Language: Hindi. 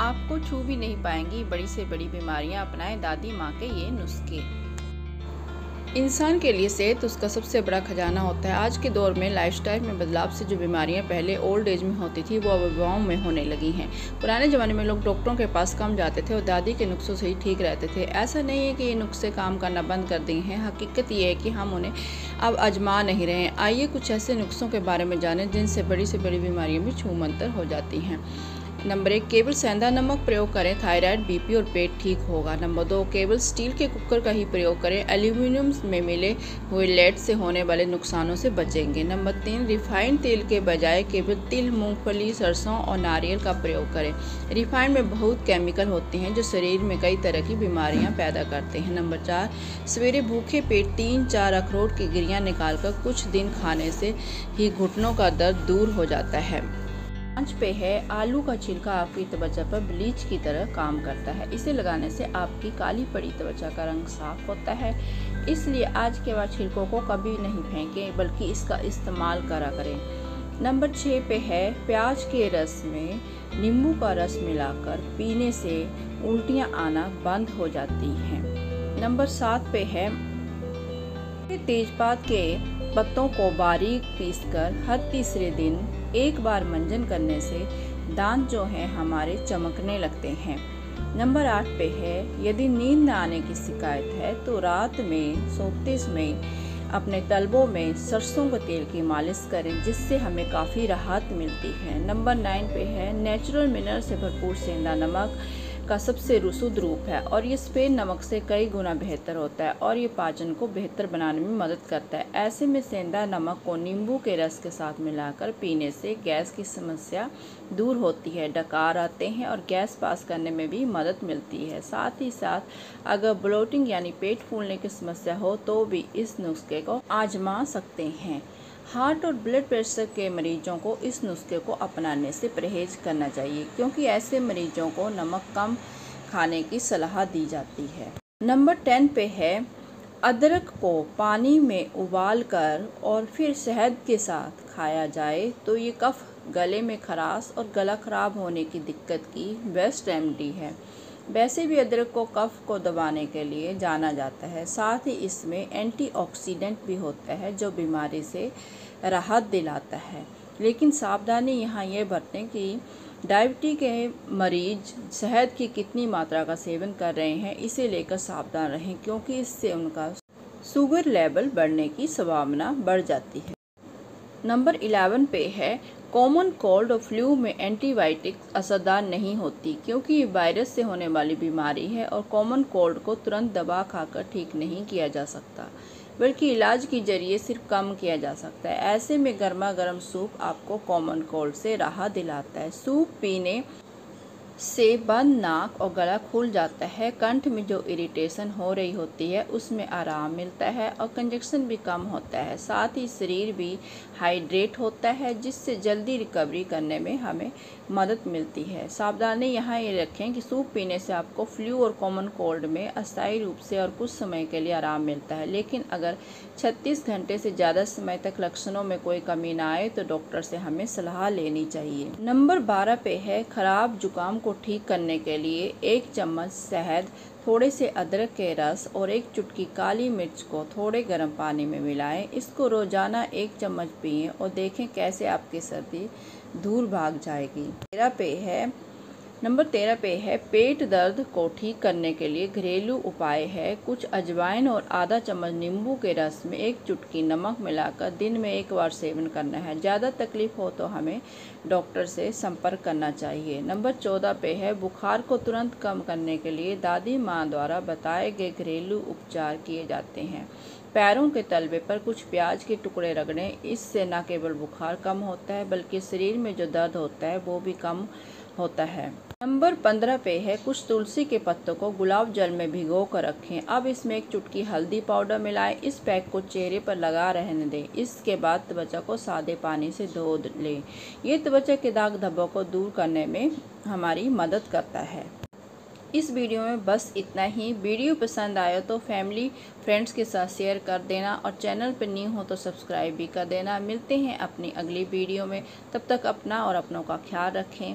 आपको छू भी नहीं पाएँगी, बड़ी से बड़ी बीमारियाँ अपनाएँ दादी माँ के ये नुस्खे। इंसान के लिए सेहत उसका सबसे बड़ा खजाना होता है। आज के दौर में लाइफस्टाइल में बदलाव से जो बीमारियाँ पहले ओल्ड एज में होती थी, वो अब युवाओं में होने लगी हैं। पुराने ज़माने में लोग डॉक्टरों के पास कम जाते थे और दादी के नुस्खों से ही ठीक रहते थे। ऐसा नहीं है कि ये नुस्खे काम करना बंद कर दिए हैं। हकीकत ये है कि हम उन्हें अब आजमा नहीं रहे आइए कुछ ऐसे नुस्खों के बारे में जानें जिनसे बड़ी से बड़ी बीमारियाँ भी छूमंतर हो जाती हैं। नंबर एक, केवल सेंधा नमक प्रयोग करें, थायराइड, बीपी और पेट ठीक होगा। नंबर दो, केवल स्टील के कुकर का ही प्रयोग करें, एल्यूमिनियम में मिले हुए लेड से होने वाले नुकसानों से बचेंगे। नंबर तीन, रिफाइंड तेल के बजाय केवल तिल, मूंगफली, सरसों और नारियल का प्रयोग करें। रिफाइंड में बहुत केमिकल होते हैं जो शरीर में कई तरह की बीमारियाँ पैदा करते हैं। नंबर चार, सवेरे भूखे पेट तीन चार अखरोट की गिरियाँ निकालकर कुछ दिन खाने से ही घुटनों का दर्द दूर हो जाता है। पाँच पे है, आलू का छिलका आपकी त्वचा पर ब्लीच की तरह काम करता है। इसे लगाने से आपकी काली पड़ी त्वचा का रंग साफ़ होता है। इसलिए आज के बाद छिलकों को कभी नहीं फेंकें, बल्कि इसका इस्तेमाल करा करें। नंबर छः पे है, प्याज के रस में नींबू का रस मिलाकर पीने से उल्टियाँ आना बंद हो जाती हैं। नंबर सात पे है, तेजपात के पत्तों को बारीक पीसकर हर तीसरे दिन एक बार मंजन करने से दांत जो हैं हमारे चमकने लगते हैं। नंबर आठ पे है, यदि नींद आने की शिकायत है तो रात में सोते समय अपने तलबों में सरसों के तेल की मालिश करें, जिससे हमें काफ़ी राहत मिलती है। नंबर नाइन पे है, नेचुरल मिनरल से भरपूर सेंधा नमक का सबसे रुसुद रूप है और ये सफ़ेद नमक से कई गुना बेहतर होता है और ये पाचन को बेहतर बनाने में मदद करता है। ऐसे में सेंधा नमक को नींबू के रस के साथ मिलाकर पीने से गैस की समस्या दूर होती है, डकार आते हैं और गैस पास करने में भी मदद मिलती है। साथ ही साथ, अगर ब्लोटिंग यानी पेट फूलने की समस्या हो तो भी इस नुस्खे को आजमा सकते हैं। हार्ट और ब्लड प्रेशर के मरीजों को इस नुस्खे को अपनाने से परहेज करना चाहिए, क्योंकि ऐसे मरीजों को नमक कम खाने की सलाह दी जाती है। नंबर टेन पे है, अदरक को पानी में उबाल कर और फिर शहद के साथ खाया जाए तो ये कफ गले में खराश और गला खराब होने की दिक्कत की बेस्ट रेमडी है। वैसे भी अदरक को कफ को दबाने के लिए जाना जाता है। साथ ही इसमें एंटीऑक्सीडेंट भी होता है, जो बीमारी से राहत दिलाता है। लेकिन सावधानी यहाँ ये बरतें कि डायबिटी के मरीज़ शहद की कितनी मात्रा का सेवन कर रहे हैं, इसे लेकर सावधान रहें, क्योंकि इससे उनका शुगर लेवल बढ़ने की संभावना बढ़ जाती है। नंबर इलेवन पे है। कॉमन कोल्ड और फ्लू में एंटीबायोटिक असरदार नहीं होती, क्योंकि ये वायरस से होने वाली बीमारी है और कॉमन कोल्ड को तुरंत दबा खाकर ठीक नहीं किया जा सकता, बल्कि इलाज के ज़रिए सिर्फ़ कम किया जा सकता है। ऐसे में गर्मा गर्म सूप आपको कॉमन कोल्ड से राहत दिलाता है। सूप पीने से बंद नाक और गला खुल जाता है। कंठ में जो इरिटेशन हो रही होती है, उसमें आराम मिलता है और कंजक्शन भी कम होता है। साथ ही शरीर भी हाइड्रेट होता है, जिससे जल्दी रिकवरी करने में हमें मदद मिलती है। सावधानी यहाँ ये रखें कि सूप पीने से आपको फ्लू और कॉमन कोल्ड में अस्थायी रूप से और कुछ समय के लिए आराम मिलता है। लेकिन अगर 36 घंटे से ज़्यादा समय तक लक्षणों में कोई कमी ना आए तो डॉक्टर से हमें सलाह लेनी चाहिए। नंबर बारह पे है, खराब जुकाम को ठीक करने के लिए एक चम्मच शहद, थोड़े से अदरक के रस और एक चुटकी काली मिर्च को थोड़े गर्म पानी में मिलाएँ। इसको रोज़ाना एक चम्मच पिए और देखें कैसे आपकी सर्दी दूर भाग जाएगी। मेरा पेय है नंबर तेरह पे है, पेट दर्द को ठीक करने के लिए घरेलू उपाय है। कुछ अजवाइन और आधा चम्मच नींबू के रस में एक चुटकी नमक मिलाकर दिन में एक बार सेवन करना है। ज़्यादा तकलीफ़ हो तो हमें डॉक्टर से संपर्क करना चाहिए। नंबर चौदह पे है, बुखार को तुरंत कम करने के लिए दादी माँ द्वारा बताए गए घरेलू उपचार किए जाते हैं। पैरों के तलबे पर कुछ प्याज के टुकड़े रगड़ें, इससे न केवल बुखार कम होता है, बल्कि शरीर में जो दर्द होता है, वो भी कम होता है। नंबर पंद्रह पे है, कुछ तुलसी के पत्तों को गुलाब जल में भिगो कर रखें। अब इसमें एक चुटकी हल्दी पाउडर मिलाएँ, इस पैक को चेहरे पर लगा रहने दें। इसके बाद त्वचा को सादे पानी से धो लें। ये त्वचा के दाग धब्बों को दूर करने में हमारी मदद करता है। इस वीडियो में बस इतना ही। वीडियो पसंद आया तो फैमिली, फ्रेंड्स के साथ शेयर कर देना और चैनल पर न्यू हो तो सब्सक्राइब भी कर देना। मिलते हैं अपनी अगली वीडियो में। तब तक अपना और अपनों का ख्याल रखें।